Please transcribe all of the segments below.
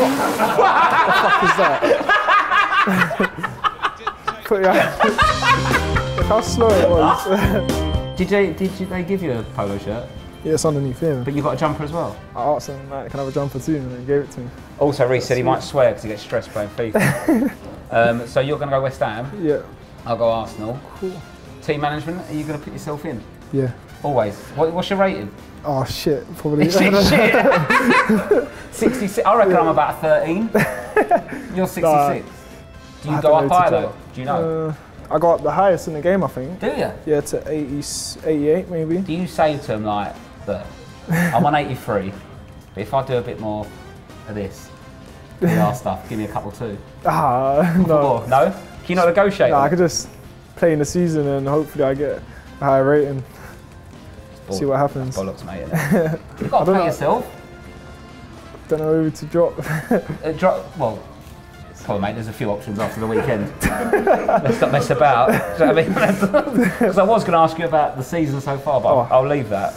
fuck is that? Put your Look how slow it was. Did they, did you, they give you a polo shirt? yeah, it's underneath him. But you got a jumper as well? I asked him, like, can I have a jumper too? And he gave it to me. Also, Reece said he might swear because he gets stressed playing FIFA. um, so you're going to go West Ham. Yeah. I'll go Arsenal. Cool. Team management, are you going to put yourself in? Yeah. Always. What, what's your rating? Oh shit, probably. Shit. 66. I reckon I'm about 13. You're 66. Do you go up higher though? Do you know? Uh, I got the highest in the game, I think. Do you? Yeah, to 80, 88 maybe. Do you say to him like, look, I'm on 83, but if I do a bit more of this, VR stuff, give me a couple too. Ah, no. Or, no? Can you not negotiate? Nah, I could just play in the season and hopefully I get a higher rating. See what happens. Bollocks, mate. You've got to play know. yourself. Don't know who to drop. Uh, drop, well, come on, mate. There's a few options after the weekend. Let's not mess about. Do you know what I mean? Because I was going to ask you about the season so far, but Oh. I'll, leave that.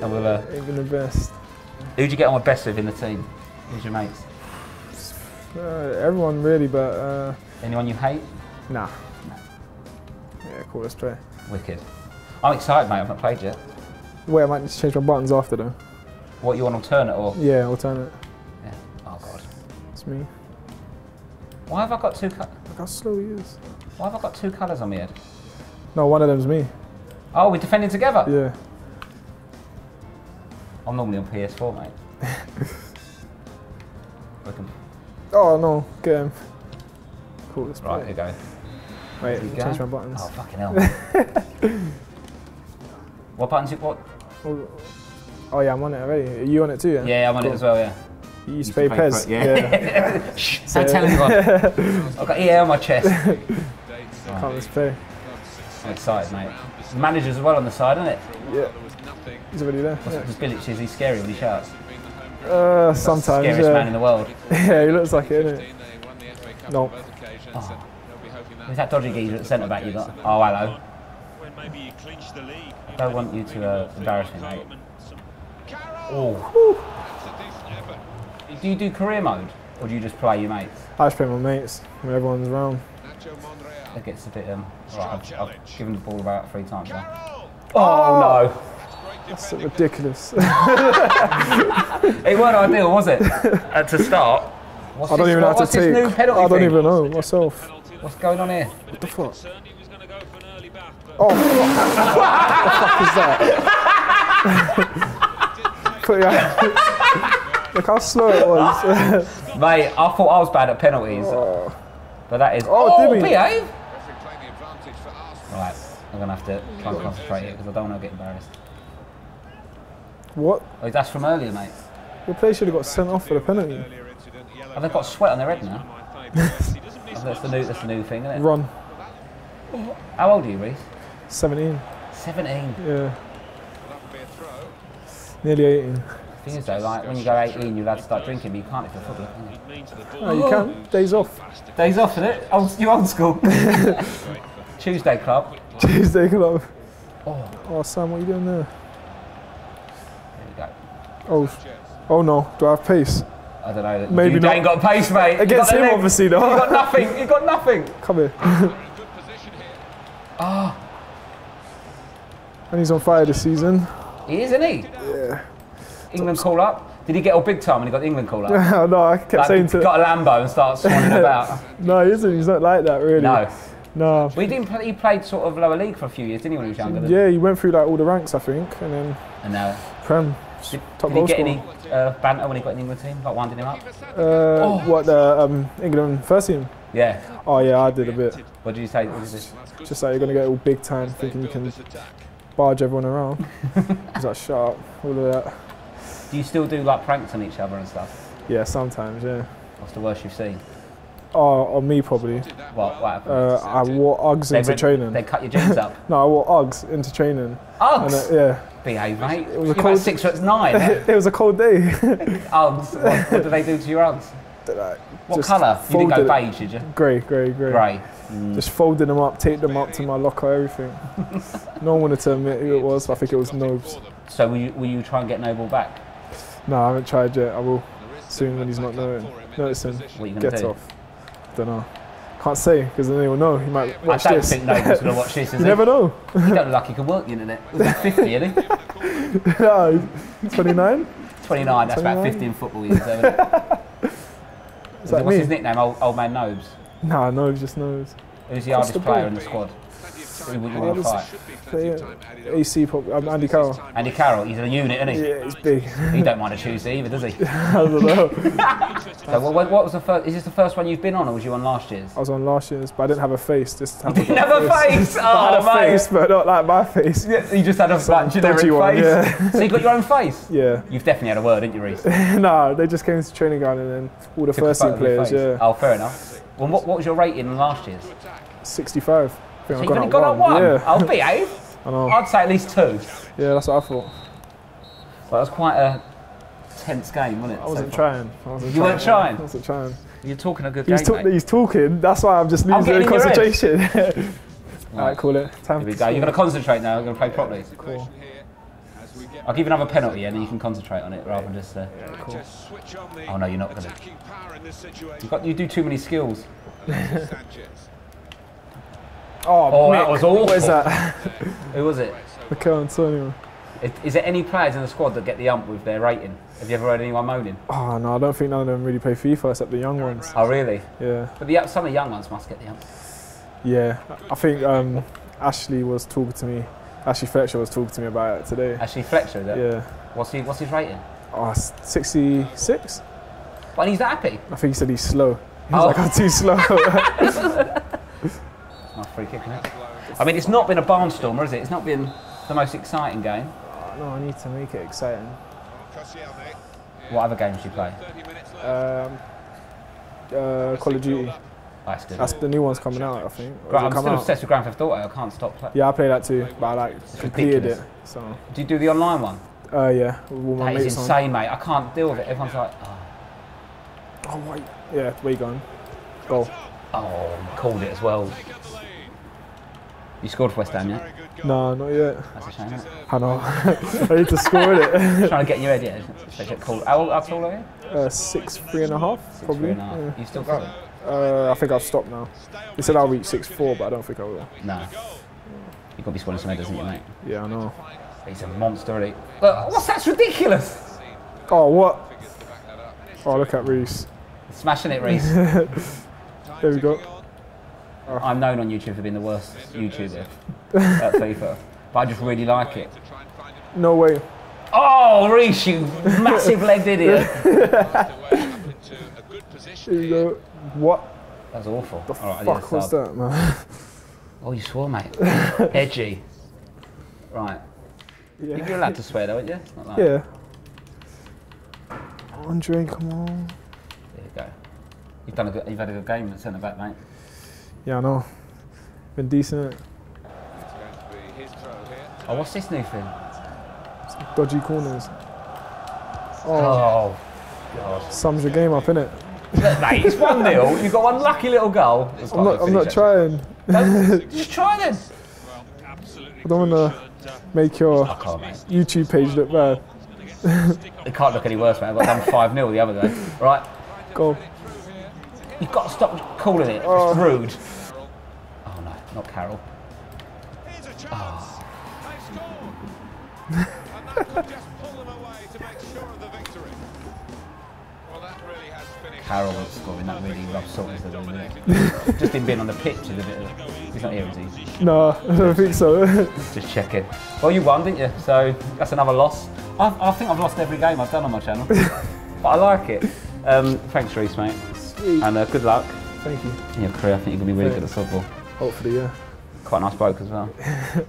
And we'll, uh, been the best. who'd you get on with best with in the team? Who's your mates? Uh, everyone really, but uh, Anyone you hate? nah. Yeah, cool. Let's play. Wicked. I'm excited, mate. I've not played yet. Wait, I might need to change my buttons after though. What you want to alternate or? Yeah, alternate. Yeah. Oh god. It's me. Why have I got two? Co- Look how slow he is. Why have I got two colours on my head? No, one of them's me. Oh, we're defending together. Yeah. I'm normally on PS4, mate. Oh no, get him. Cool. Let's Right, here you go. Wait, you change go. my buttons. Oh fucking hell. what buttons? You, what? Oh. oh yeah, I'm on it already. Are you on it too? Yeah. Yeah, I'm on it as well. Yeah. You used to You pay pay for PES. it, yeah. Shh, don't tell anyone. I've got EA on my chest. Can't let's play. I'm excited, mate. The manager's as well on the side, isn't it? Yeah. He's already there. What's Yeah. Because Bilic is he scary when he shouts? Uh, sometimes. Scariest man in the world. yeah, he looks like it, innit? No. Who's that dodgy geezer at the centre back you got? Oh, hello. I don't want you to uh, embarrass me, mate. Oh. Do you do career mode, or do you just play your mates? I just play my mates when everyone's around. It gets a bit um. Right, I've, I've given the ball about three times now. Oh, no That's so ridiculous. It weren't ideal, was it? uh, to start. What's I don't this, even know how to take. I don't thing? even know myself. What's going on here? What the fuck? Certainly was going to go for an early back, but Oh, what the fuck is that? Put your Look how slow it was. Mate, I thought I was bad at penalties. Oh. But that is. Oh, Oh, we? behave! Right, I'm going to have to try and concentrate here because I don't want to get embarrassed. what? Oh, that's from earlier, mate. Your player should have got sent off for the penalty. yellow Oh, they've got sweat on their head now. my favourite. He doesn't miss Oh, that's the new, that's the new thing, isn't it? Run. How old are you, Reece? 17. 17. Yeah. Nearly 18. Thing is though, like when you go 18, you're allowed to start drinking, but you can't if you're footballer. can you? mean to the ball. Oh, you can. Days off. Days off, isn't it? Old, you old school. Tuesday club. Tuesday club. Oh, Oh, Sam, what are you doing there? there we go. Oh, oh no. Do I have pace? I don't know. Maybe you not. ain't got pace, mate. You Against got the him, leg. obviously, You got though. nothing. You got nothing. Come here. And he's on fire this season. He is, isn't he? Yeah. England call up. Did he get all big time when he got the England call up? no, I kept Like, saying to. got a Lambo and starts swanning about. No, he isn't. He's not like that, really. No. No. We didn't. Play, he played sort of lower league for a few years, didn't he, when he was younger? Yeah, he went through like all the ranks, I think, and then And now, Prem. did, Top did he get scorer. any uh, banter when he got in the England team, like winding him up? Uh, What the um, England first team? Yeah. Oh yeah, I did a bit. What did you say? What did you say? Just like you're gonna get all big time, thinking you can barge everyone around. He's like, shut up, all of that. Do you still do like pranks on each other and stuff? Yeah, sometimes, yeah. What's the worst you've seen? Oh, on me probably. What, what happened? Uh, I wore Uggs they, into ripped- training. they cut your jeans up. No, I wore Uggs into training. Uggs! And, uh, yeah, Behave, mate. was a You're about cold- six foot nine. it was a cold day. Uggs. What, what do they do to your Uggs? What colour? You didn't go beige, did you? grey, grey, grey. Grey. Just folded them up, taped them up to my locker, everything. no one wanted to admit who it was, but I think it was Nobes. So will you, will you try and get Noble back? No, I haven't tried yet. I will. soon when he's not knowing, noticing. What you Get do? off. Don't know. Can't say because then they will know. He might I don't this. think nobody's going to watch this, is you he? never know. You don't look like you can work the internet. He's 50, isn't he? no, 29. 29, that's about 29? 15 football years, isn't it? Is What's his nickname? Old, old Man Nobes. Nah, no, he just knows. Who's the hardest the player in the squad? Who would you want to fight? Player, AC, pop, um, Andy Carroll. Andy Carroll, he's a unit, isn't he? Yeah, he's big. He don't mind a Tuesday either, does he? I don't know. So what, what was the first? Is this the first one you've been on, or was you on last year's? I was on last year's, but I didn't have a face this time. You didn't have a face. I had Oh, a mate. face, but not like my face. Yeah, you just had a like, generic face. one, yeah. So you got your own face. Yeah. You've definitely had a word, didn't you, Reece? no, they just came to training ground and then all the Took first team photo of your players, yeah. Oh, fair enough. Well, what, what was your rating in last year's? 65. I think So gone only got up one. Yeah, oh, I'll behave. I know. I'd say at least two. Yeah, that's what I thought. Well, that was quite a tense game, wasn't it? I wasn't so trying. I wasn't You weren't trying? I wasn't trying. You're talking a good He's, game, mate. he's talking. That's why I'm just I'm losing getting in your head. concentration. Alright, cool it. Time Here we to go. You're going to concentrate now. You're going to play properly. Cool. I'll give you another penalty, and then you can concentrate on it rather than just. Uh, Just switch on Oh, no, you're not gonna. attacking power in this situation. you got. You do too many skills. Sanchez. Oh, Oh, that was awful. What is that? Who was it? Michail Antonio. Is, is there any players in the squad that get the ump with their rating? Have you ever heard anyone moaning? Oh no, I don't think none of them really play FIFA except the young ones. Oh, really? Yeah, But the, some of the young ones must get the ump. yeah. I think um, Ashley was talking to me. Ashley Fletcher was talking to me about it today. Ashley Fletcher, is it? Yeah. What's, he, what's his rating? Oh, 66? Well, he's not happy. I think he said he's slow. He was Oh. like, I'm too slow. Not free kick, is it? I mean, it's not been a barnstormer, is it? It's not been the most exciting game. no, I need to make it exciting. What other games do you play? 30 minutes. Um, uh, Call of Duty. That's good. That's the new one's coming out, I think. Or I'm still out? obsessed with Grand Theft Auto. I can't stop playing. Yeah, I play that too, but I like completed ridiculous. it. So, Do you do the online one? uh, yeah, all That is mates on. insane, mate. I can't deal with it. Everyone's like, oh, Oh wait, yeah, where you going? Goal. oh called it as well. You scored for West Ham, yeah? No, not yet. That's a shame, isn't it? I know. I need to score it. Trying to get in your head, yeah. They get called. How, how tall are you? uh, six, three and a half, probably. Three and a half. You still growing? Yeah. Uh, I think I'll stop now. He said I'll reach six four, but I don't think I will. No. You've got to be scoring some headers, haven't you, mate? Yeah, I know. He's a monster, isn't he? Look, what's that's ridiculous? Oh, what? Oh, look at Reece. Smashing it, Reece. There we go. I'm known on YouTube for being the worst YouTuber at FIFA, but I just really like it. No way. Oh, Reece, you massive legged idiot. into a good position There you go. What That's awful. the All right, I need a fuck was that, man? Oh, you swore, mate. Edgy. Right. yeah. You're allowed to swear, though, aren't you? Not like Yeah. Andre, come on. There you go. You've done a good. You've had a good game at centre back, mate. Yeah, I know. Been decent. It's going to be his throw. Oh, what's this new thing? Dodgy corners. Oh, Oh, God. sums your game up, innit? Look, mate, it's 1 0. You've got one lucky little goal. I'm not, I'm not trying. trying. Just try then. I don't want to make your I can't, mate. YouTube page look bad. It can't look any worse, mate. I got done 5 0 the other day. Right. Go. You've got to stop calling it. Oh. It's rude. Oh, no. Not Carroll. Here's Was scoring. That really rough salt into the wound. Just him being on the pitch is a bit of. He's not here, is he? No, I don't think so. Just checking. Well, you won, didn't you? So that's another loss. I, I think I've lost every game I've done on my channel, but I like it. Um, thanks, Reece, mate, Sweet. and uh, good luck Thank you. in your career. I think you're gonna be really good at football. Hopefully, yeah. Quite a nice bloke as well.